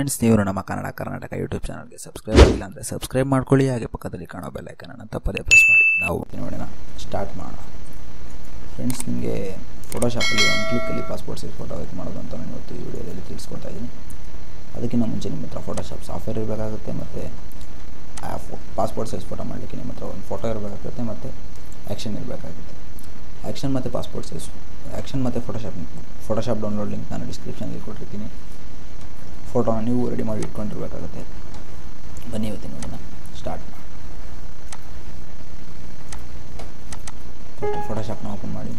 Friends ನೀವು ನಮ್ಮ Kannada Karnataka YouTube ಚಾನಲ್ಗೆ ಸಬ್ಸ್ಕ್ರೈಬ್ ಆಗಿಲ್ಲ ಅಂದರೆ ಸಬ್ಸ್ಕ್ರೈಬ್ ಮಾಡ್ಕೊಳ್ಳಿ. ಹಾಗೆ ಪಕ್ಕದಲ್ಲಿ ಕಾಣೋ ಬೆಲ್ ಐಕನನ್ನು ತಪ್ಪದೇ ಪ್ರೆಸ್ ಮಾಡಿ. ನಾವು ನೋಡೋಣ. ಸ್ಟಾರ್ಟ್ ಮಾಡೋಣ. ಫ್ರೆಂಡ್ಸ್ ನಿಮಗೆ ಫೋಟೋಶಾಪಲ್ಲಿ ಒಂದು ಕ್ಲಿಕ್ಕಲ್ಲಿ ಪಾಸ್ಪೋರ್ಟ್ ಸೈಜ್ ಫೋಟೋ ಹೇಗೆ ಮಾಡೋದು ಅಂತ ನಾನು ಇವತ್ತು ಈ ವಿಡಿಯೋದಲ್ಲಿ ತಿಳಿಸ್ಕೊಳ್ತಾ ಇದ್ದೀನಿ. ಅದಕ್ಕಿಂತ ಮುಂಚೆ ನಿಮ್ಮ ಹತ್ರ ಫೋಟೋಶಾಪ್ ಸಾಫ್ಟ್ವೇರ್ ಇರಬೇಕಾಗುತ್ತೆ ಮತ್ತು, ಆ ಪಾಸ್ಪೋರ್ಟ್ ಸೈಜ್ ಫೋಟೋ ಮಾಡಲಿಕ್ಕೆ ನಿಮ್ಮ ಹತ್ರ ಒಂದು ಫೋಟೋ ಇರಬೇಕಾಗುತ್ತೆ ಮತ್ತು ಆ್ಯಕ್ಷನ್ ಇರಬೇಕಾಗುತ್ತೆ. ಆ್ಯಕ್ಷನ್ ಮತ್ತು ಪಾಸ್ಪೋರ್ಟ್ ಸೈಜ್ ಆ್ಯಕ್ಷನ್ ಮತ್ತು ಫೋಟೋಶಾಪ್ ಫೋಟೋಶಾಪ್ ಡೌನ್ಲೋಡ್ ಲಿಂಕ್ ನಾನು ಡಿಸ್ಕ್ರಿಪ್ಷನಲ್ಲಿ ಕೊಟ್ಟಿರ್ತೀನಿ. ಫೋಟೋನ ನೀವು ರೆಡಿ ಮಾಡಿ ಇಟ್ಕೊಂಡಿರ್ಬೇಕಾಗುತ್ತೆ. ಬನ್ನಿ ಇವತ್ತಿನ ನೋಡೋಣ ಸ್ಟಾರ್ಟ್ ಮಾಡಿ. ಫೋಟೋಶಾಪ್ನ ಓಪನ್ ಮಾಡಿ.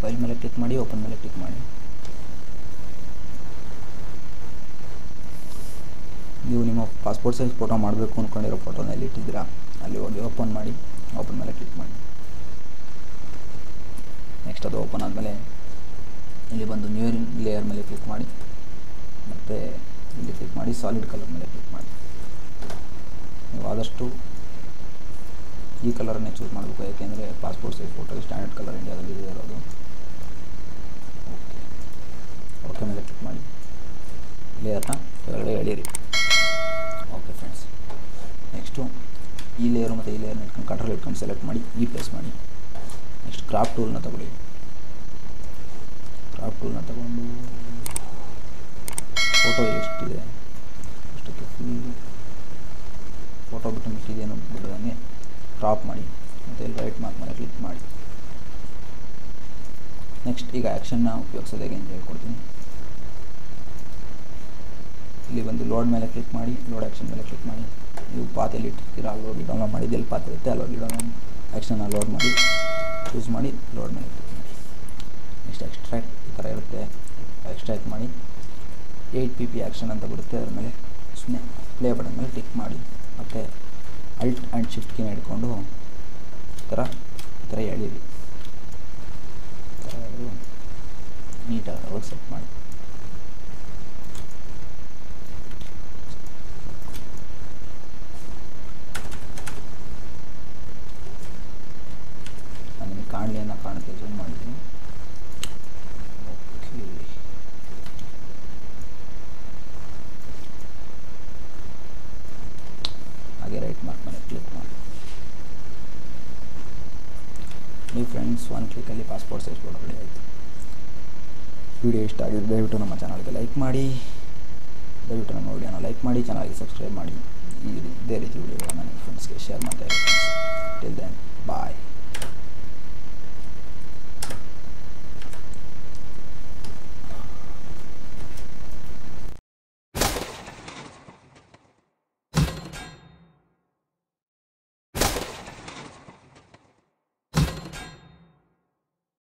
ಫೈಲ್ ಮೇಲೆ ಕ್ಲಿಕ್ ಮಾಡಿ ಓಪನ್ ಮೇಲೆ ಕ್ಲಿಕ್ ಮಾಡಿ ನೀವು ನಿಮ್ಮ ಪಾಸ್ಪೋರ್ಟ್ ಸೈಜ್ ಫೋಟೋ ಮಾಡಬೇಕು ಅಂದ್ಕೊಂಡಿರೋ ಫೋಟೋನ ಇಲ್ಲಿ ಇಟ್ಟಿದ್ದೀರಾ? ಅಲ್ಲಿ ಹೋಗಿ ಓಪನ್ ಮಾಡಿ ಓಪನ್ ಮೇಲೆ ಕ್ಲಿಕ್ ಮಾಡಿ. ನೆಕ್ಸ್ಟ್ ಅದು ಓಪನ್ ಆದಮೇಲೆ ಇಲ್ಲಿ ಬಂದು ನ್ಯೂ ಲೇಯರ್ ಮೇಲೆ ಕ್ಲಿಕ್ ಮಾಡಿ. ಮತ್ತು ಇಲ್ಲಿ ಕ್ಲಿಕ್ ಮಾಡಿ ಸಾಲಿಡ್ ಕಲರ್ ಮೇಲೆ ಕ್ಲಿಕ್ ಮಾಡಿ. ನೀವು ಆದಷ್ಟು ಈ ಕಲರನ್ನೇ ಚೂಸ್ ಮಾಡಬೇಕು. ಯಾಕೆಂದರೆ passport size photo standard colour ಇಂಡಿಯಾದಲ್ಲಿ ಇದೆ ಇರೋದು ಓಕೆ ಓಕೆ ಮೇಲೆ ಕ್ಲಿಕ್ ಮಾಡಿ ಲೇಯರ್ನ ಕೆಳಗಡೆ ಎಳೀರಿ ಓಕೆ ಫ್ರೆಂಡ್ಸ್ ನೆಕ್ಸ್ಟು ಈ ಲೇಯರು ಮತ್ತು ಈ ಲೇಯರ್ನ ಇಟ್ಕೊಂಡು ಕಂಟ್ರೋಲ್ ಇಟ್ಕೊಂಡು ಸೆಲೆಕ್ಟ್ ಮಾಡಿ ಈ ಪ್ಲೇಸ್ ಮಾಡಿ ನೆಕ್ಸ್ಟ್ ಕ್ರಾಪ್ ಟೂಲ್ನ ತಗೊಳ್ಳಿ. ಕ್ರಾಪ್ ಟೂಲ್ನ ತಗೊಂಡು ಫೋಟೋ ಎಷ್ಟಿದೆ? ಅಷ್ಟಕ್ಕೆ ಫುಲ್ ಫೋಟೋ ಬಿಟ್ಟು ಮಿಕ್ಕಿದೇನು ಬಿಡೋದಂಗೆ ಕ್ರಾಪ್ ಮಾಡಿ, ಮತ್ತು ಇಲ್ಲಿ ರೈಟ್ ಮಾರ್ಕ್ ಮೇಲೆ ಕ್ಲಿಕ್ ಮಾಡಿ. ನೆಕ್ಸ್ಟ್ ಈಗ ಆ್ಯಕ್ಷನ್ನ ಉಪಯೋಗಿಸೋದು ಹೇಗೆ ಅಂತ ಹೇಳ್ಕೊಡ್ತೀನಿ. ಇಲ್ಲಿ ಬಂದು ಲೋಡ್ ಮೇಲೆ ಕ್ಲಿಕ್ ಮಾಡಿ ಲೋಡ್ ಆ್ಯಕ್ಷನ್ ಮೇಲೆ ಕ್ಲಿಕ್ ಮಾಡಿ. ನೀವು ಪಾತಲ್ಲಿ ಇಟ್ಟಿರ್ತೀರ ಅಲ್ಲಿ ಹೋಗಿ ಡೌನ್ಲೋಡ್ ಮಾಡಿ, ಎಲ್ಲಿ ಪಾತ್ರೆ ಇರುತ್ತೆ ಅಲ್ಲಿ ಹೋಗಿ ಡೌನ್ಲೋಡ್ ಆ್ಯಕ್ಷನ್ ಲೋಡ್ ಮಾಡಿ ಚೂಸ್ ಮಾಡಿ ಲೋಡ್ ಮಾಡಿ. ನೆಕ್ಸ್ಟ್ ಎಕ್ಸ್ಟ್ರಾಕ್ಟ್ ಈ ಥರ ಇರುತ್ತೆ. ಎಕ್ಸ್ಟ್ರಾಕ್ಟ್ ಮಾಡಿ ಏಯ್ಟ್ ಪಿ ಪಿ ಆ್ಯಕ್ಷನ್ ಅಂತ ಬರುತ್ತೆ. ಅದ್ರ ಮೇಲೆ ಸುಮ್ಮನೆ ಪ್ಲೇ ಬಟನ್ ಮೇಲೆ ಕ್ಲಿಕ್ ಮಾಡಿ. ಮತ್ತು ಅಲ್ಟ್ ಆ್ಯಂಡ್ ಶಿಫ್ಟ್ ಕೀನ ಹಿಡ್ಕೊಂಡು ಈ ಥರ ಈ ಥರ ಎಳೀರಿ. ನೀಟಾಗಿ ಸೆಟ್ ಮಾಡಿ. ಕಾಣಲಿ ಅನ್ನೋ ಕಾರಣಕ್ಕೆ ಜೂಮ್ ಓಕೆ ಹಾಗೆ ರೈಟ್ ಮಾರ್ಕ್ ಮೇಲೆ ಕ್ಲಿಕ್ ಮಾಡಿ. ನೀವು ಫ್ರೆಂಡ್ಸ್ ಒನ್ ಕ್ಲಿಕ್ಕಲ್ಲಿ ಪಾಸ್ಪೋರ್ಟ್ ಸೈಜ್ ಫೋಟೋ ರೆಡಿ ಆಯಿತು. ವಿಡಿಯೋ ಇಷ್ಟ ಆಗಿದೆ ದಯವಿಟ್ಟು ನಮ್ಮ ಚಾನಲ್ಗೆ ಲೈಕ್ ಮಾಡಿ. ದಯವಿಟ್ಟು ನಮ್ಮ ವಿಡಿಯೋನ ಲೈಕ್ ಮಾಡಿ ಚಾನಲ್ಗೆ ಸಬ್ಸ್ಕ್ರೈಬ್ ಮಾಡಿ. ಇದೇ ರೀತಿ ವಿಡಿಯೋಗಳನ್ನ ನಿಮ್ಮ ಫ್ರೆಂಡ್ಸ್ಗೆ ಶೇರ್ ಮಾಡ್ತಾ ಟಿಲ್ ದೆನ್ ಬಾಯ್